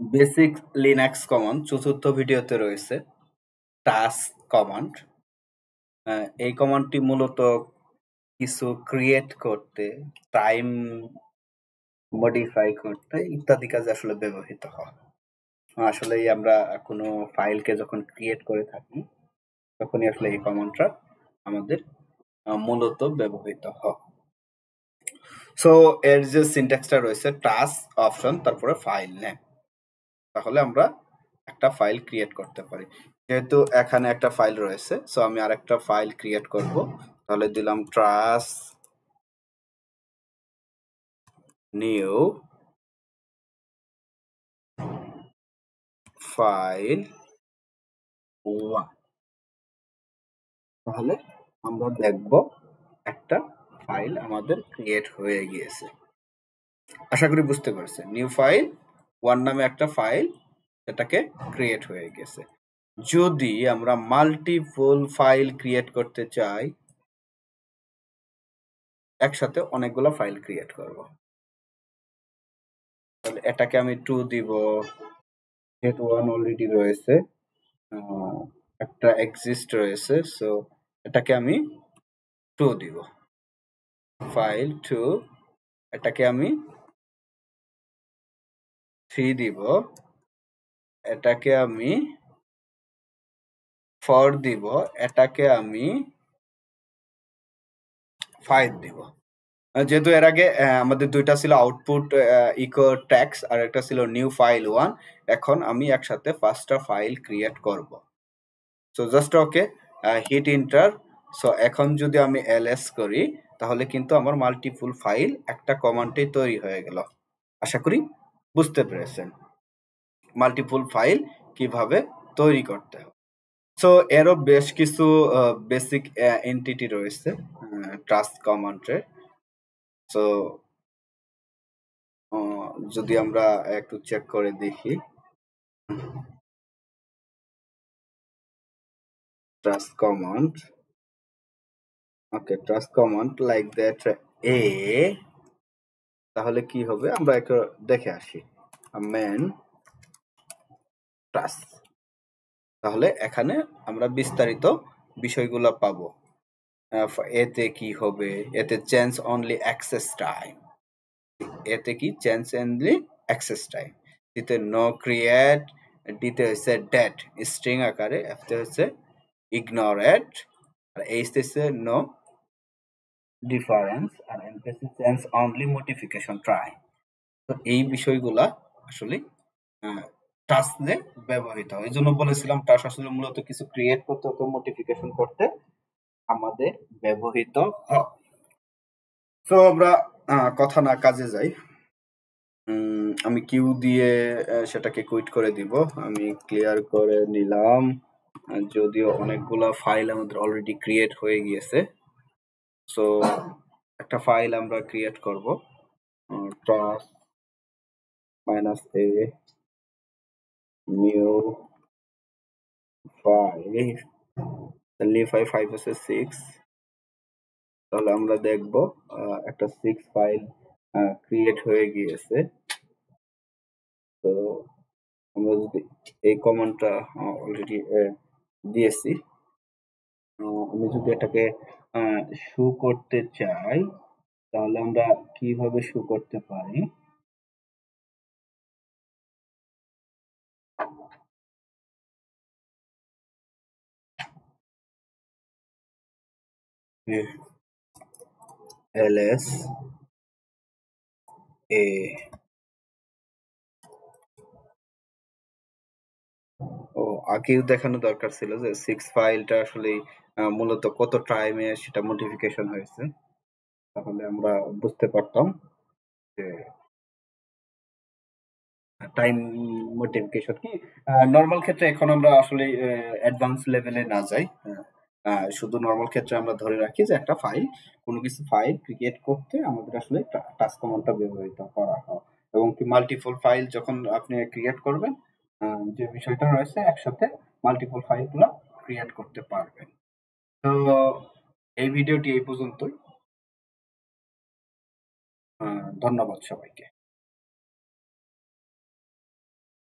Basic Linux command চতুর্থ ভিডিওতে রয়েছে, টাস্ক কমান্ড। এই কমান্ডটি মূলত কিছু ক্রিয়েট করতে টাইম মডিফাই করতে ইত্যাদি কাজে আসলে ব্যবহৃত হয়। আসলে আমরা কোনো ফাইলকে যখন ক্রিয়েট করে থাকি, তখনই আসলে এই কমান্ডটা আমাদের মূলত ব্যবহৃত হয়। সো এর যে সিনট্যাক্সটা রয়েছে টাস্ক অপশন তারপরে ফাইল নেম তাহলে আমরা একটা ফাইল ক্রিয়েট করতে পারি। যেহেতু এখানে একটা ফাইল রয়েছে সো আমি আরেকটা ফাইল ক্রিয়েট করব। তাহলে দিলাম ট্রাস নিউ ফাইল ওয়ান তাহলে আমরা দেখব একটা ফাইল আমাদের ক্রিয়েট হয়ে গিয়েছে। আশা করি বুঝতে পারছেন। নিউ ফাইল ওয়ান নামে একটা ফাইল সেটাকে ক্রিয়েট হয়ে গেছে। যদি আমরা মাল্টিপল ফাইল ক্রিয়েট করতে চাই, একসাথে অনেকগুলো ফাইল ক্রিয়েট করব। তাহলে এটাকে আমি টু দিব। যেহেতু ওয়ান অলরেডি রয়েছে একটা এক্সিস্ট রয়েছে সো এটাকে আমি টু দিব। ফাইল টু এটাকে আমি থ্রি দিব। এটাকে আমি ফর দিব। এটাকে আমি ফাইভ দিব। যেহেতু এর আগে আমাদের দুইটা ছিল আউটপুট ইকো ট্যাক্স আর একটা ছিল নিউ ফাইল ওয়ান এখন আমি একসাথে পাঁচটা ফাইল ক্রিয়েট করব। So just okay hit enter so এখন যদি আমি এলএস করি, তাহলে কিন্তু আমার মাল্টিপুল ফাইল একটা কমান্ডেই তৈরি হয়ে গেল। আশা করি বুঝতে পেরেছেন। মাল্টিপুল ফাইল কীভাবে তৈরি করতে হবে সো এরও বেশ কিছু বেসিক এন্টিটি রয়েছে ট্রাস্ট কমান্ডে সো যদি আমরা একটু চেক করে দেখি। trust command okay, trust command like that, a তাহলে কি হবে? আমরা একটু দেখে আসি। মেন ট্রাস্ট তাহলে এখানে আমরা বিস্তারিত বিষয়গুলো পাবো। এতে কি হবে? এতে চেঞ্জ অনলি অ্যাক্সেস টাইম এতে কি? চেঞ্জ অনলি অ্যাক্সেস টাইম দিতে নো ক্রিয়েট ডিতে হচ্ছে ডেট স্ট্রিং আকারে এফতে হচ্ছে ইগনোরেট আর এইচ হচ্ছে নো ডিফারেন্স আর এমপিসি চেঞ্জ অনলি মোটিফিকেশন ট্রাই তো এই বিষয়গুলা আসলে টাস্কে ব্যবহৃত হয়। এই জন্য বলেছিলাম টাস আসলে মূলত কিছু ক্রিয়েট করতে অথবা মোটিফিকেশন করতে আমাদের ব্যবহৃত হয়। তো আমরা কথা না কাজে যাই। আমি কিউ দিয়ে সেটাকে কুইট করে দিব। আমি ক্লিয়ার করে নিলাম। যদিও অনেকগুলা ফাইল আমাদের অলরেডি ক্রিয়েট হয়ে গিয়েছে। সো একটা ফাইল আমরা ক্রিয়েট করব ট্রাস minus A new five new five five হচ্ছে সিক্স তাহলে আমরা দেখব একটা সিক্স ফাইল ক্রিয়েট হয়ে গিয়েছে। তো, আমরা যদি এই কমান্ডটা অলরেডি দিয়েছি আমি যদি এটাকে শু করতে চাই তাহলে আমরা কীভাবে শু করতে পারি? Ls a আগেও দেখানো দরকার ছিল যে সিক্স ফাইলটা আসলে মূলত কত টাইমে সেটা মডিফিকেশন হয়েছে। তাহলে আমরা বুঝতে পারতাম যে টাইম মডিফিকেশন কি? নর্মাল ক্ষেত্রে এখন আমরা আসলে অ্যাডভান্স লেভেলে না যাই। শুধু নর্মাল ক্ষেত্রে আমরা ধরে রাখি যে একটা ফাইল কোনো কিছু ফাইল ক্রিয়েট করতে আমাদের আসলে টাস্ক কমান্ডটা ব্যবহৃত করা হয়। এবং কি মাল্টিপল ফাইল যখন আপনি ক্রিয়েট করবেন যে বিষয়টা রয়েছে, একসাথে মাল্টিপল ফাইলগুলো ক্রিয়েট করতে পারবেন। তো, এই ভিডিওটি এই পর্যন্তই। ধন্যবাদ সবাইকে।